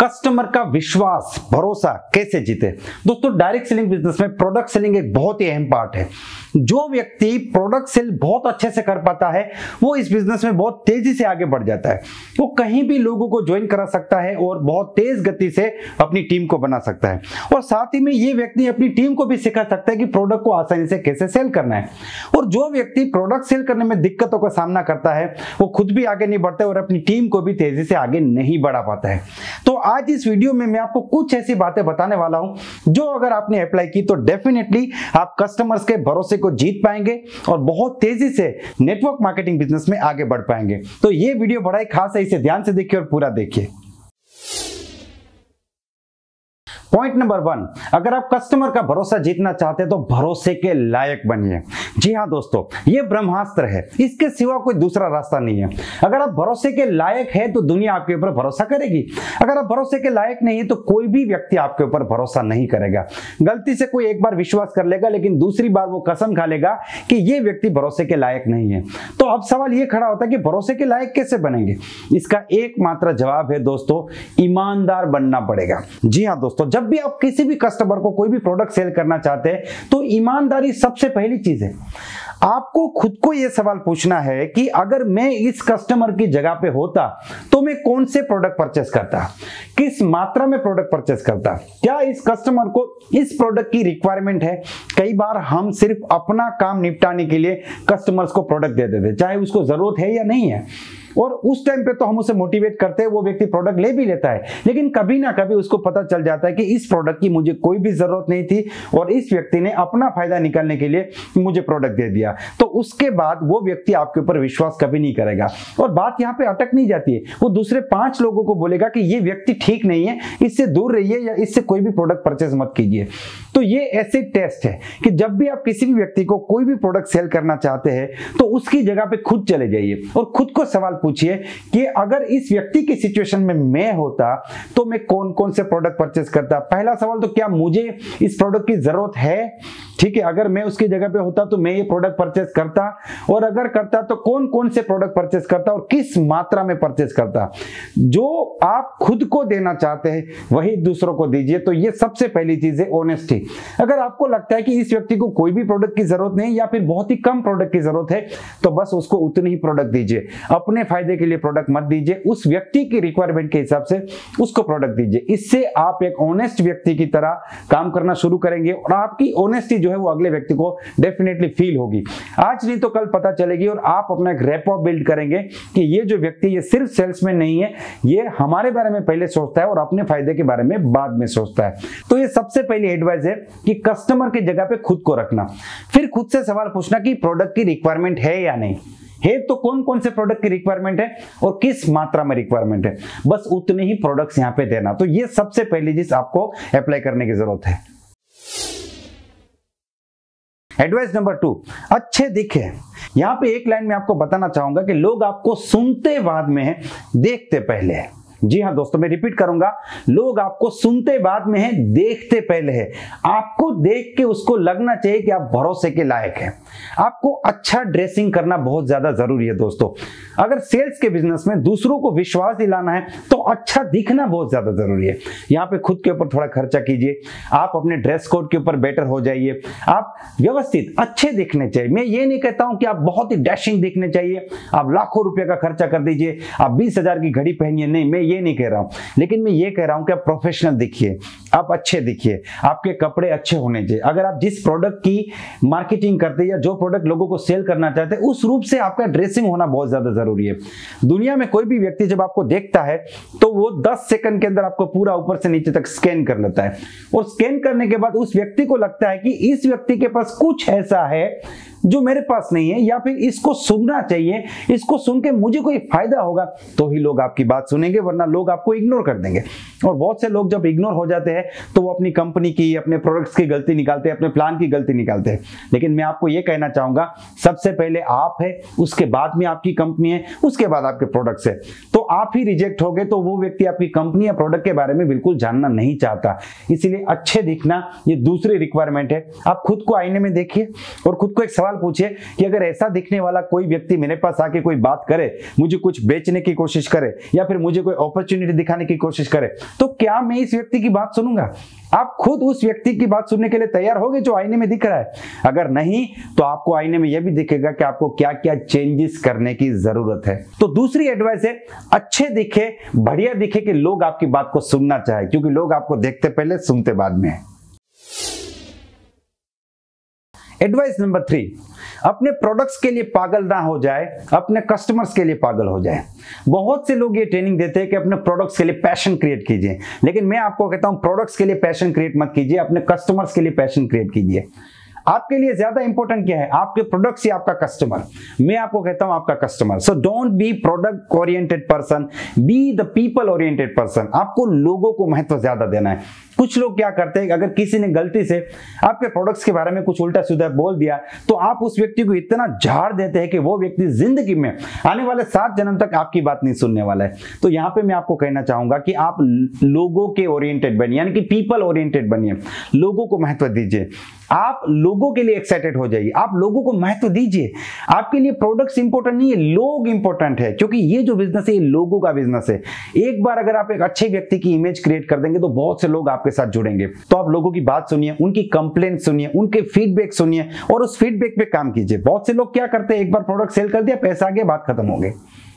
Customer का विश्वास, भरोसा कैसे जीते? दोस्तों, डायरेक्ट सेलिंग बिज़नेस में प्रोडक्ट सेलिंग एक बहुत ही अहम पार्ट है। जो व्यक्ति प्रोडक्ट सेल बहुत अच्छे से कर पाता है, वो इस बिज़नेस में बहुत तेज़ी से आगे बढ़ जाता है। वो कहीं भी लोगों को ज्वाइन करा सकता है और बहुत तेज गति से अपनी टीम को बना सकता है। और साथ ही में ये व्यक्ति अपनी टीम को भी सिखा सकता है कि प्रोडक्ट को आसानी से कैसे सेल करना है। और जो व्यक्ति प्रोडक्ट सेल करने में दिक्कतों का सामना करता है, वो खुद भी आगे नहीं बढ़ता और अपनी टीम को भी तेज़ी से आगे नहीं बढ़ा पाता है। तो आज इस वीडियो में मैं आपको कुछ ऐसी बातें बताने वाला हूँ, जो अगर आपने अप्लाई की तो डेफिनेटली आप कस्टमर्स के भरोसे को जीत पाएँगे और बहुत तेज़ी से नेटवर्क मार्केटिंग बिज़नेस में आगे बढ़ पाएँगे। तो ये वीडियो बड़ा ही खास है, इसे ध्यान से देखिए और पूरा देखिए। पॉइंट नंबर वन अगर आप कस्टमर का भरोसा जीतना चाहते हैं तो भरोसे के लायक बनिए। जी हाँ दोस्तों, ये ब्रह्मास्त्र है। इसके सिवा कोई दूसरा रास्ता नहीं है। अगर आप भरोसे के लायक है तो दुनिया आपके ऊपर भरोसा करेगी। अगर आप भरोसे के लायक नहीं है तो कोई भी व्यक्ति आपके ऊपर भरोसा नहीं करेगा। गलती से कोई एक बार विश्वास कर लेगा, लेकिन दूसरी बार वो कसम खा लेगा कि ये व्यक्ति भरोसे के लायक नहीं है। तो अब सवाल ये खड़ा होता है कि भरोसे के लायक कैसे बनेंगे? इसका एकमात्र जवाब है दोस्तों, ईमानदार बनना पड़ेगा। जी हाँ दोस्तों, जब भी आप किसी भी कस्टमर को कोई भी प्रोडक्ट सेल करना चाहते हैं तो ईमानदारी सबसे पहली चीज़ है। आपको खुद को यह सवाल पूछना है कि अगर मैं इस कस्टमर की जगह पे होता तो मैं कौन से प्रोडक्ट परचेस करता? किस मात्रा में प्रोडक्ट परचेस करता? क्या इस कस्टमर को इस प्रोडक्ट की रिक्वायरमेंट है? कई बार हम सिर्फ़ अपना काम निपटाने के लिए कस्टमर्स को प्रोडक्ट दे देते, चाहे उसको ज़रूरत है या नहीं है। और उस टाइम पे तो हम उसे मोटिवेट करते हैं, वो व्यक्ति प्रोडक्ट ले भी लेता है। लेकिन कभी ना कभी उसको पता चल जाता है कि इस प्रोडक्ट की मुझे कोई भी ज़रूरत नहीं थी और इस व्यक्ति ने अपना फ़ायदा निकालने के लिए मुझे प्रोडक्ट दे दिया। तो उसके बाद वो व्यक्ति आपके ऊपर विश्वास कभी नहीं करेगा। और बात यहाँ पे अटक नहीं जाती है। वो दूसरे पाँच लोगों को बोलेगा कि ये व्यक्ति ठीक नहीं है, इससे दूर रहिए या इससे कोई भी प्रोडक्ट परचेज मत कीजिए। तो ये ऐसे टेस्ट है कि जब भी आप किसी भी व्यक्ति को कोई भी प्रोडक्ट सेल करना चाहते हैं तो उसकी जगह पे खुद चले जाइए और खुद को सवाल पूछिए कि अगर इस व्यक्ति की सिचुएशन में मैं होता तो मैं कौन कौन से प्रोडक्ट परचेस करता? पहला सवाल तो क्या मुझे इस प्रोडक्ट की ज़रूरत है? ठीक है, अगर मैं उसकी जगह पे होता तो मैं ये प्रोडक्ट परचेस करता और अगर करता तो कौन कौन से प्रोडक्ट परचेस करता और किस मात्रा में परचेस करता? जो आप खुद को देना चाहते हैं, वही दूसरों को दीजिए। तो ये सबसे पहली चीज़ है ऑनेस्टी अगर आपको लगता है कि इस व्यक्ति को कोई भी प्रोडक्ट की ज़रूरत नहीं या फिर बहुत ही कम प्रोडक्ट की ज़रूरत है तो बस उसको उतनी ही प्रोडक्ट दीजिए। अपने फ़ायदे के लिए प्रोडक्ट मत दीजिए। उस व्यक्ति की रिक्वायरमेंट के हिसाब से उसको प्रोडक्ट दीजिए। इससे आप एक ऑनेस्ट व्यक्ति की तरह काम करना शुरू करेंगे और आपकी ऑनेस्टी जो है वो अगले व्यक्ति को डेफिनेटली फील होगी। आज नहीं तो कल पता चलेगी और आप अपना एक रेपो बिल्ड करेंगे कि ये जो व्यक्ति ये सिर्फ़ सेल्समैन नहीं है, ये हमारे बारे में पहले सोचता है और अपने फ़ायदे के बारे में बाद में सोचता है। तो ये सबसे पहली एडवाइस है कि कस्टमर की जगह पे खुद को रखना। फिर खुद से सवाल पूछना कि प्रोडक्ट की रिक्वायरमेंट है या नहीं? है तो कौन कौन से प्रोडक्ट की रिक्वायरमेंट है और किस मात्रा में रिक्वायरमेंट है? बस उतने ही प्रोडक्ट्स यहाँ पे देना। तो ये सबसे पहली चीज़ आपको अप्लाई करने की ज़रूरत है। एडवाइस नंबर टू अच्छे दिखे। यहाँ पे एक लाइन में आपको बताना चाहूँगा कि लोग आपको सुनते बाद में देखते पहले। है जी हाँ दोस्तों, मैं रिपीट करूँगा। लोग आपको सुनते बाद में है, देखते पहले है। आपको देख के उसको लगना चाहिए कि आप भरोसे के लायक हैं। आपको अच्छा ड्रेसिंग करना बहुत ज़्यादा ज़रूरी है, दोस्तों। अगर सेल्स के बिज़नेस में दूसरों को विश्वास दिलाना है तो अच्छा दिखना बहुत ज़्यादा ज़रूरी है। यहाँ पे खुद के ऊपर थोड़ा खर्चा कीजिए। आप अपने ड्रेस कोड के ऊपर बेटर हो जाइए। आप व्यवस्थित, अच्छे दिखने चाहिए। मैं ये नहीं कहता हूँ कि आप बहुत ही डैशिंग दिखने चाहिए। आप लाखों रुपए का खर्चा कर दीजिए। आप बीस हज़ार की घड़ी पहनिए। नहीं, मैं ये नहीं कह रहा हूँ। लेकिन मैं ये कह रहा हूँ कि आप प्रोफेशनल दिखिए, आप अच्छे दिखिए, आपके कपड़े अच्छे होने चाहिए। अगर आप जिस प्रोडक्ट की मार्केटिंग करते हैं या जो प्रोडक्ट लोगों को सेल करना चाहते हैं उस रूप से आपका ड्रेसिंग होना बहुत ज़्यादा ज़रूरी है। दुनिया में कोई भी व्यक्ति जब आपको देखता है तो वो 10 सेकंड के अंदर आपको पूरा ऊपर से नीचे तक स्कैन कर लेता है। और स्कैन करने के बाद उस व्यक्ति को लगता है कि इस व्यक्ति के पास कुछ ऐसा है जो मेरे पास नहीं है, या फिर इसको सुनना चाहिए, इसको सुन के मुझे कोई फ़ायदा होगा तो ही लोग आपकी बात सुनेंगे, वरना लोग आपको इग्नोर कर देंगे। और बहुत से लोग जब इग्नोर हो जाते हैं तो वो अपनी कंपनी की, अपने प्रोडक्ट्स की गलती निकालते हैं, अपने प्लान की गलती निकालते हैं। लेकिन मैं आपको ये कहना चाहूँगा, सबसे पहले आप है, उसके बाद में आपकी कंपनी है, उसके बाद आपके प्रोडक्ट्स है। तो आप ही रिजेक्ट हो गए तो वो व्यक्ति आपकी कंपनी या प्रोडक्ट के बारे में बिल्कुल जानना नहीं चाहता। इसीलिए अच्छे दिखना, ये दूसरी रिक्वायरमेंट है। आप खुद को आईने में देखिए, और खुद को एक सवाल सवाल पूछिए कि अगर ऐसा दिखने वाला कोई व्यक्ति मेरे पास आके कोई बात करे, मुझे कुछ बेचने की कोशिश करे या फिर मुझे कोई अपॉर्चुनिटी दिखाने की कोशिश करे तो क्या मैं इस व्यक्ति की बात सुनूँगा? आप खुद उस व्यक्ति की बात सुनने के लिए तैयार होगे जो आईने में दिख रहा है? अगर नहीं तो आपको आईने में यह भी दिखेगा कि आपको क्या क्या चेंजेस करने की ज़रूरत है। तो दूसरी एडवाइस है, अच्छे दिखे, बढ़िया दिखे कि लोग आपकी बात को सुनना चाहे, क्योंकि लोग आपको देखते पहले, सुनते बाद में एडवाइस नंबर थ्री अपने प्रोडक्ट्स के लिए पागल ना हो जाए, अपने कस्टमर्स के लिए पागल हो जाए। बहुत से लोग ये ट्रेनिंग देते हैं कि अपने प्रोडक्ट्स के लिए पैशन क्रिएट कीजिए। लेकिन मैं आपको कहता हूँ प्रोडक्ट्स के लिए पैशन क्रिएट मत कीजिए, अपने कस्टमर्स के लिए पैशन क्रिएट कीजिए। आपके लिए ज़्यादा इंपॉर्टेंट क्या है? आपके प्रोडक्ट्स या आपका कस्टमर मैं आपको कहता हूँ आपका customer so don't be product oriented person be the people oriented person आपको लोगों को महत्व ज़्यादा देना है। कुछ लोग क्या करते हैं, अगर किसी ने गलती से आपके प्रोडक्ट्स के बारे में कुछ उल्टा सीधा बोल दिया तो आप उस व्यक्ति को इतना झाड़ देते हैं कि वो व्यक्ति ज़िंदगी में आने वाले सात जन्म तक आपकी बात नहीं सुनने वाला है। तो यहाँ पे मैं आपको कहना चाहूँगा कि आप लोगों के ओरिएंटेड बनिए, यानी कि पीपल ओरिएंटेड बनिए। लोगों को महत्व दीजिए। आप लोगों के लिए एक्साइटेड हो जाइए। आप लोगों को महत्व दीजिए। आपके लिए प्रोडक्ट्स इंपॉर्टेंट नहीं है, लोग इंपॉर्टेंट है। क्योंकि ये जो बिज़नेस है, ये लोगों का बिज़नेस है। एक बार अगर आप एक अच्छे व्यक्ति की इमेज क्रिएट कर देंगे तो बहुत से लोग आपके साथ जुड़ेंगे। तो आप लोगों की बात सुनिए, उनकी कंप्लेन सुनिए, उनके फीडबैक सुनिए और उस फीडबैक पे काम कीजिए। बहुत से लोग क्या करते हैं? एक बार प्रोडक्ट सेल कर दिया, पैसा आ गया, बात खत्म हो गई।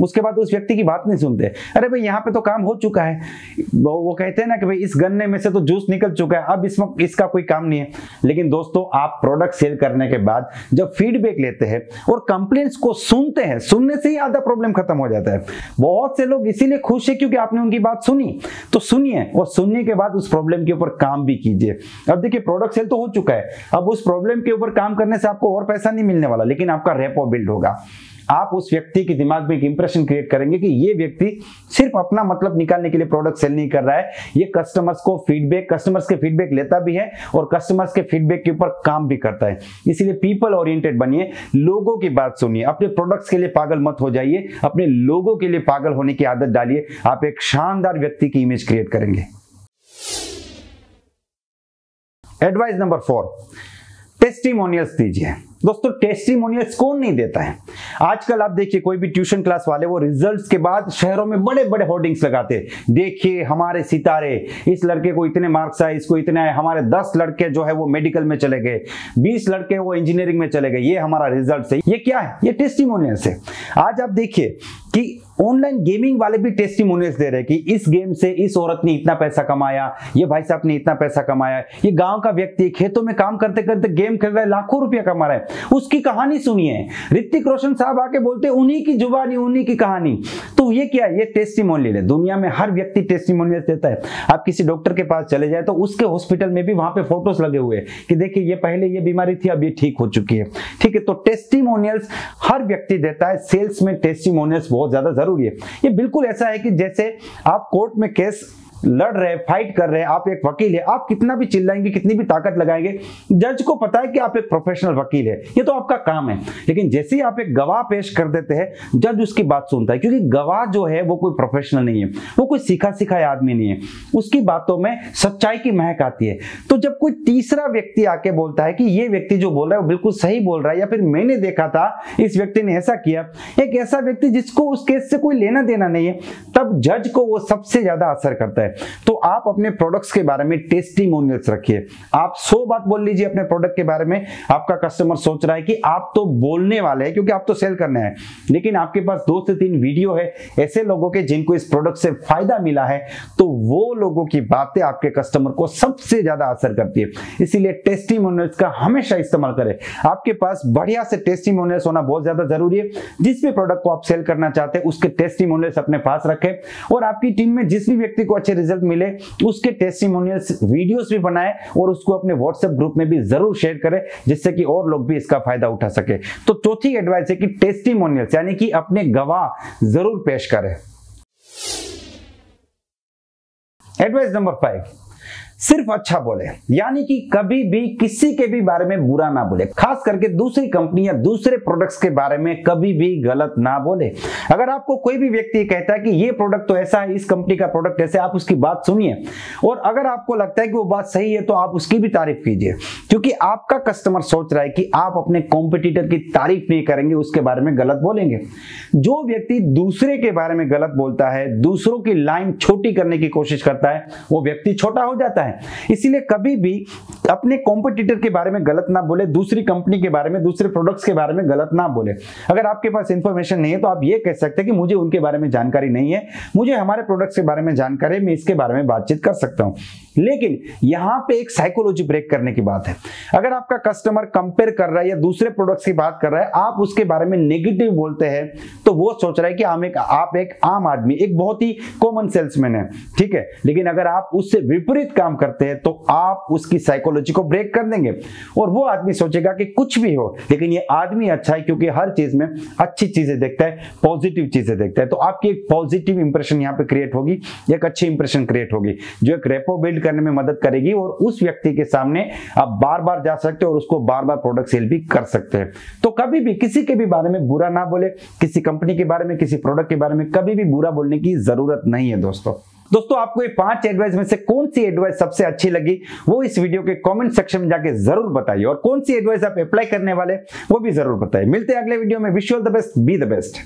उसके बाद उस व्यक्ति की बात नहीं सुनते। अरे भाई यहाँ पे तो काम हो चुका है। वो, कहते हैं ना कि भाई इस गन्ने में से तो जूस निकल चुका है। अब इसमें इसका कोई काम नहीं है। लेकिन दोस्तों आप प्रोडक्ट सेल करने के बाद जब फीडबैक लेते हैं और कंप्लेंट्स को सुनते हैं सुनने से ही आधा प्रॉब्लम खत्म हो जाता है। बहुत से लोग इसीलिए खुश है क्योंकि आपने उनकी बात सुनी। तो सुनिए और सुनने के बाद उस प्रॉब्लम के ऊपर काम भी कीजिए। अब देखिए प्रोडक्ट सेल तो हो चुका है। अब उस प्रॉब्लम के ऊपर काम करने से आपको और पैसा नहीं मिलने वाला लेकिन आपका रेपो बिल्ड होगा। आप उस व्यक्ति के दिमाग में एक इंप्रेशन क्रिएट करेंगे कि ये व्यक्ति सिर्फ़ अपना मतलब निकालने के लिए प्रोडक्ट सेल नहीं कर रहा है। ये कस्टमर्स को फीडबैक कस्टमर्स के फीडबैक लेता भी है और कस्टमर्स के फीडबैक के ऊपर काम भी करता है। इसीलिए पीपल ओरिएंटेड बनिए, लोगों की बात सुनिए, अपने प्रोडक्ट्स के लिए पागल मत हो जाइए, अपने लोगों के लिए पागल होने की आदत डालिए, आप एक शानदार व्यक्ति की इमेज क्रिएट करेंगे। एडवाइस नंबर फोर टेस्टिमोनियल्स दीजिए। दोस्तों टेस्टिमोनियल्स कौन नहीं देता है? आजकल आप देखिए, कोई भी ट्यूशन क्लास वाले, वो रिजल्ट्स के बाद शहरों में बड़े बड़े होर्डिंग्स लगाते देखिए, हमारे सितारे, इस लड़के को इतने मार्क्स आए, इसको इतने आए, हमारे दस लड़के जो है वो मेडिकल में चले गए, बीस लड़के वो इंजीनियरिंग में चले गए, ये हमारा रिज़ल्ट है। ये क्या है? ये टेस्टिमोनियल्स है। आज आप देखिए कि ऑनलाइन गेमिंग वाले भी टेस्टिमोनियल्स दे रहे हैं कि इस गेम से इस औरत ने इतना पैसा कमाया, ये भाई साहब ने इतना पैसा कमाया, ये गाँव का व्यक्ति खेतों में काम करते करते गेम खेल रहा है, लाखों रुपया कमा रहा है। उसकी कहानी सुनिए। ऋतिक रोशन साहब आके बोलते, उन्हीं की जुबानी, उन्हीं की कहानी। तो ये क्या ये टेस्टिमोनियल है। दुनिया में हर व्यक्ति टेस्टिमोनियल देता है। आप किसी डॉक्टर के पास चले जाए तो उसके हॉस्पिटल में भी वहाँ पे फ़ोटोज़ लगे हुए कि देखिए, ये पहले ये बीमारी थी, अब ये ठीक हो चुकी है। ठीक है तो टेस्टिमोनियल्स हर व्यक्ति देता है। सेल्स में टेस्टिमोनियल्स बहुत ज़्यादा ज़रूरी है। ये बिल्कुल ऐसा है कि जैसे आप कोर्ट में केस लड़ रहे फाइट कर रहे, आप एक वकील है, आप कितना भी चिल्लाएँगे, कितनी भी ताकत लगाएँगे जज को पता है कि आप एक प्रोफेशनल वकील है, ये तो आपका काम है। लेकिन जैसे ही आप एक गवाह पेश कर देते हैं जज उसकी बात सुनता है, क्योंकि गवाह जो है, वो कोई प्रोफेशनल नहीं है, वो कोई सीखा सिखाया आदमी नहीं है। उसकी बातों में सच्चाई की महक आती है। तो जब कोई तीसरा व्यक्ति आके बोलता है कि ये व्यक्ति जो बोल रहा है, वो बिल्कुल सही बोल रहा है, या फिर मैंने देखा था, इस व्यक्ति ने ऐसा किया, एक ऐसा व्यक्ति जिसको उस केस से कोई लेना देना नहीं है तब जज को वो सबसे ज़्यादा असर करता है। तो आप अपने प्रोडक्ट्स के बारे में टेस्टिमोनियल्स रखिए। आप सौ बात बोल लीजिए अपने प्रोडक्ट के बारे में। आपका कस्टमर सोच रहा है कि आप तो बोलने वाले हैं क्योंकि आप तो सेल करने हैं। लेकिन आपके पास दो से तीन वीडियो है, ऐसे लोगों के जिनको इस प्रोडक्ट से फ़ायदा मिला है तो वो लोगों की बातें आपके कस्टमर को सबसे ज़्यादा असर करती है। इसीलिए टेस्टिमोनियल्स का हमेशा इस्तेमाल करें। आपके पास बढ़िया से टेस्टिमोनियल्स होना बहुत ज़्यादा ज़रूरी है। जिस भी प्रोडक्ट को आप सेल करना चाहते हैं, उसके टेस्टिमोनियल्स अपने पास रखें। और आपकी टीम में जिस भी व्यक्ति को अच्छे रिज़ल्ट मिले, उसके टेस्टिमोनियल्स वीडियोस भी बनाए और उसको अपने व्हाट्सएप ग्रुप में भी ज़रूर शेयर करें, जिससे कि और लोग भी इसका फ़ायदा उठा सके। तो चौथी एडवाइस है कि टेस्टिमोनियल्स यानी कि अपने गवाह ज़रूर पेश करें। एडवाइस नंबर फाइव सिर्फ़ अच्छा बोले, यानी कि कभी भी किसी के भी बारे में बुरा ना बोले। खास करके दूसरी कंपनी या दूसरे प्रोडक्ट्स के बारे में कभी भी गलत ना बोले। अगर आपको कोई भी व्यक्ति कहता है कि ये प्रोडक्ट तो ऐसा है, इस कंपनी का प्रोडक्ट ऐसे, आप उसकी बात सुनिए। और अगर आपको लगता है कि वो बात सही है तो आप उसकी भी तारीफ़ कीजिए। क्योंकि आपका कस्टमर सोच रहा है कि आप अपने कॉम्पिटिटर की तारीफ़ नहीं करेंगे, उसके बारे में गलत बोलेंगे। जो व्यक्ति दूसरे के बारे में गलत बोलता है, दूसरों की लाइन छोटी करने की कोशिश करता है, वो व्यक्ति छोटा हो जाता है। इसीलिए कभी भी अपने कॉम्पिटिटर के बारे में गलत ना बोले, दूसरी कंपनी के बारे में, दूसरे प्रोडक्ट्स के बारे में गलत ना बोले। अगर आपके पास इंफॉर्मेशन नहीं है तो आप ये कह सकते हैं कि मुझे उनके बारे में जानकारी नहीं है, मुझे हमारे प्रोडक्ट्स के बारे में जानकारी है, मैं इसके बारे में बातचीत कर सकता हूँ। लेकिन यहाँ पे एक साइकोलॉजी ब्रेक करने की बात है। अगर आपका कस्टमर कंपेयर कर रहा है या दूसरे प्रोडक्ट्स की बात कर रहा है, आप उसके बारे में नेगेटिव बोलते हैं तो वो सोच रहा है कि हम एक, आप एक आम आदमी, एक बहुत ही कॉमन सेल्समैन है, ठीक है? लेकिन अगर आप उससे विपरीत काम करते हैं तो आप उसकी साइकोलॉजी को ब्रेक कर देंगे। और वो आदमी सोचेगा कि कुछ भी हो, लेकिन ये आदमी अच्छा है क्योंकि हर चीज़ में अच्छी चीज़ें देखता है पॉजिटिव चीज़ें देखता है। तो आपकी एक पॉजिटिव इंप्रेशन यहाँ पे क्रिएट होगी, एक अच्छी इंप्रेशन क्रिएट होगी। जो एक रेपो बिल्ड करने में मदद करेगी और उस व्यक्ति के सामने आप बार बार जा सकते हो और उसको बार बार प्रोडक्ट सेल भी कर सकते हैं। तो कभी भी किसी के भी बारे में बुरा ना बोले, किसी कंपनी के बारे में, किसी प्रोडक्ट के बारे में कभी भी बुरा बोलने की ज़रूरत नहीं है दोस्तों। दोस्तों, आपको ये पाँच एडवाइस में से कौन सी एडवाइस सबसे अच्छी लगी, वो इस वीडियो के कमेंट सेक्शन में जाके ज़रूर बताइए और कौन सी एडवाइस आप अप्लाई करने वाले, वो भी ज़रूर बताइए। मिलते हैं अगले वीडियो में। Wish all the best be the best